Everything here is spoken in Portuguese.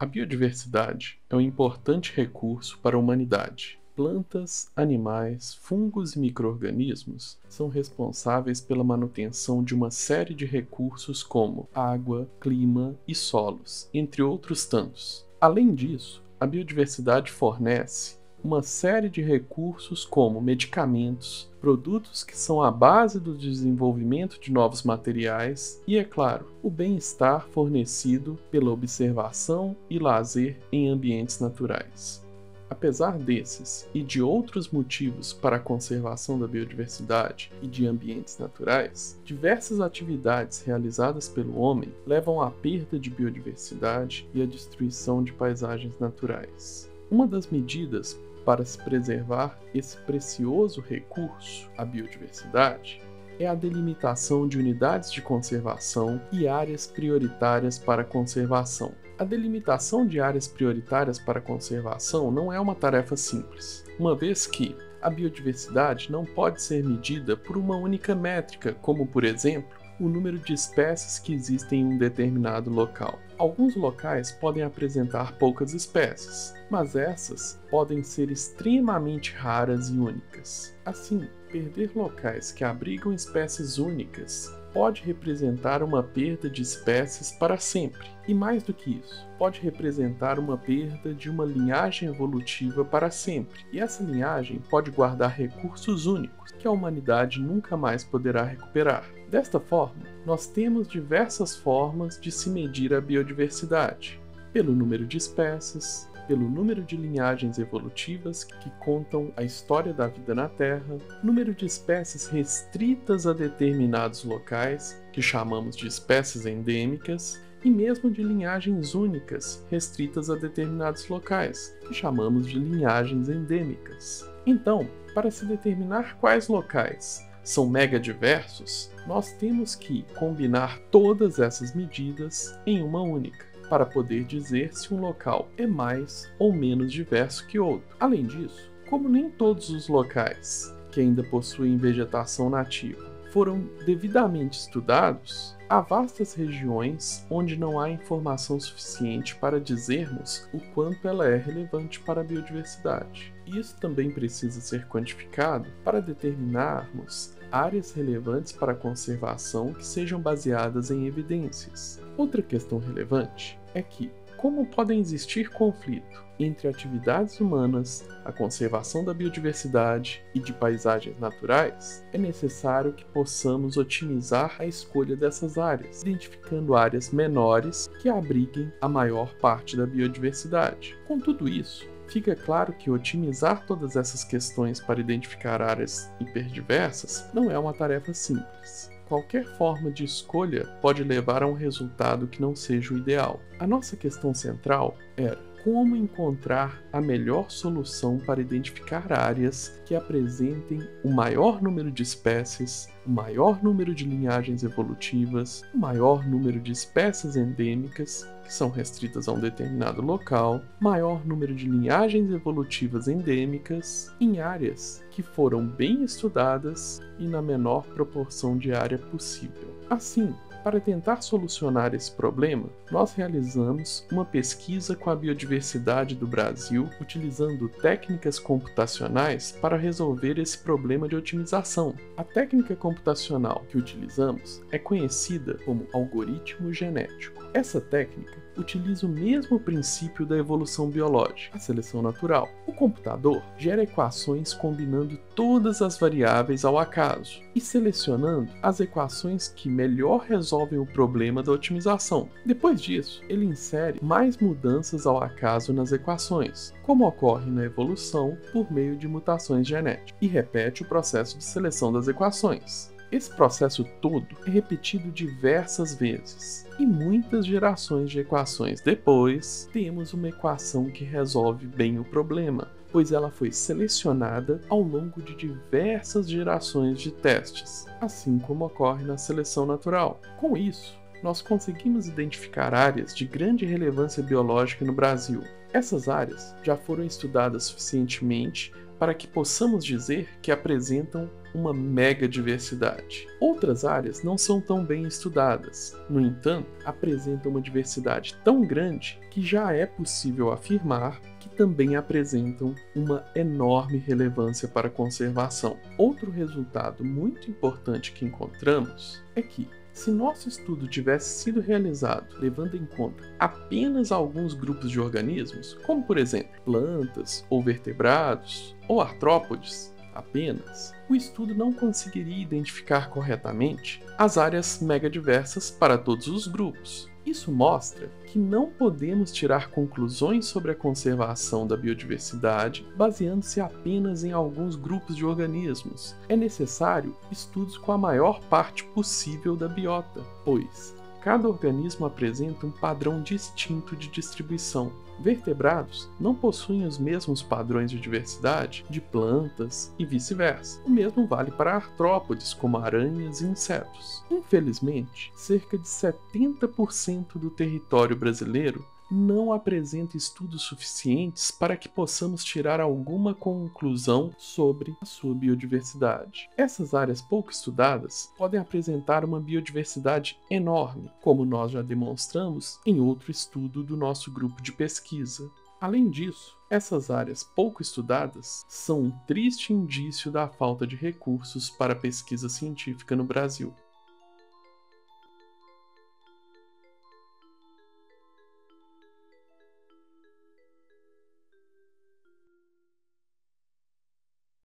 A biodiversidade é um importante recurso para a humanidade. Plantas, animais, fungos e microorganismos são responsáveis pela manutenção de uma série de recursos como água, clima e solos, entre outros tantos. Além disso, a biodiversidade fornece uma série de recursos como medicamentos, produtos que são a base do desenvolvimento de novos materiais e, é claro, o bem-estar fornecido pela observação e lazer em ambientes naturais. Apesar desses e de outros motivos para a conservação da biodiversidade e de ambientes naturais, diversas atividades realizadas pelo homem levam à perda de biodiversidade e à destruição de paisagens naturais. Uma das medidas para se preservar esse precioso recurso, a biodiversidade, é a delimitação de unidades de conservação e áreas prioritárias para conservação. A delimitação de áreas prioritárias para conservação não é uma tarefa simples, uma vez que a biodiversidade não pode ser medida por uma única métrica, como, por exemplo, o número de espécies que existem em um determinado local. Alguns locais podem apresentar poucas espécies, mas essas podem ser extremamente raras e únicas. Assim, perder locais que abrigam espécies únicas pode representar uma perda de espécies para sempre, e mais do que isso, pode representar uma perda de uma linhagem evolutiva para sempre, e essa linhagem pode guardar recursos únicos que a humanidade nunca mais poderá recuperar. Desta forma, nós temos diversas formas de se medir a biodiversidade: pelo número de espécies, pelo número de linhagens evolutivas que contam a história da vida na Terra, número de espécies restritas a determinados locais, que chamamos de espécies endêmicas, e mesmo de linhagens únicas restritas a determinados locais, que chamamos de linhagens endêmicas. Então, para se determinar quais locais são mega diversos, nós temos que combinar todas essas medidas em uma única para poder dizer se um local é mais ou menos diverso que outro. Além disso, como nem todos os locais que ainda possuem vegetação nativa foram devidamente estudados, há vastas regiões onde não há informação suficiente para dizermos o quanto ela é relevante para a biodiversidade. Isso também precisa ser quantificado para determinarmos áreas relevantes para a conservação que sejam baseadas em evidências. Outra questão relevante é que, como podem existir conflito entre atividades humanas, a conservação da biodiversidade e de paisagens naturais, é necessário que possamos otimizar a escolha dessas áreas, identificando áreas menores que abriguem a maior parte da biodiversidade. Com tudo isso, fica claro que otimizar todas essas questões para identificar áreas hiperdiversas não é uma tarefa simples. Qualquer forma de escolha pode levar a um resultado que não seja o ideal. A nossa questão central era como encontrar a melhor solução para identificar áreas que apresentem o maior número de espécies, o maior número de linhagens evolutivas, o maior número de espécies endêmicas, que são restritas a um determinado local, maior número de linhagens evolutivas endêmicas, em áreas que foram bem estudadas e na menor proporção de área possível. Assim, para tentar solucionar esse problema, nós realizamos uma pesquisa com a biodiversidade do Brasil utilizando técnicas computacionais para resolver esse problema de otimização. A técnica computacional que utilizamos é conhecida como algoritmo genético. Essa técnica utiliza o mesmo princípio da evolução biológica, a seleção natural. O computador gera equações combinando todas as variáveis ao acaso e selecionando as equações que melhor resolvem o problema da otimização. Depois disso, ele insere mais mudanças ao acaso nas equações, como ocorre na evolução por meio de mutações genéticas, e repete o processo de seleção das equações. Esse processo todo é repetido diversas vezes e muitas gerações de equações depois, temos uma equação que resolve bem o problema, pois ela foi selecionada ao longo de diversas gerações de testes, assim como ocorre na seleção natural. Com isso, nós conseguimos identificar áreas de grande relevância biológica no Brasil. Essas áreas já foram estudadas suficientemente para que possamos dizer que apresentam uma mega diversidade. Outras áreas não são tão bem estudadas, no entanto, apresentam uma diversidade tão grande que já é possível afirmar que também apresentam uma enorme relevância para a conservação. Outro resultado muito importante que encontramos é que se nosso estudo tivesse sido realizado levando em conta apenas alguns grupos de organismos, como por exemplo plantas ou vertebrados ou artrópodes, apenas, o estudo não conseguiria identificar corretamente as áreas megadiversas para todos os grupos. Isso mostra que não podemos tirar conclusões sobre a conservação da biodiversidade baseando-se apenas em alguns grupos de organismos. É necessário estudos com a maior parte possível da biota, pois cada organismo apresenta um padrão distinto de distribuição. Vertebrados não possuem os mesmos padrões de diversidade de plantas e vice-versa. O mesmo vale para artrópodes, como aranhas e insetos. Infelizmente, cerca de 70% do território brasileiro não apresenta estudos suficientes para que possamos tirar alguma conclusão sobre a sua biodiversidade. Essas áreas pouco estudadas podem apresentar uma biodiversidade enorme, como nós já demonstramos em outro estudo do nosso grupo de pesquisa. Além disso, essas áreas pouco estudadas são um triste indício da falta de recursos para pesquisa científica no Brasil.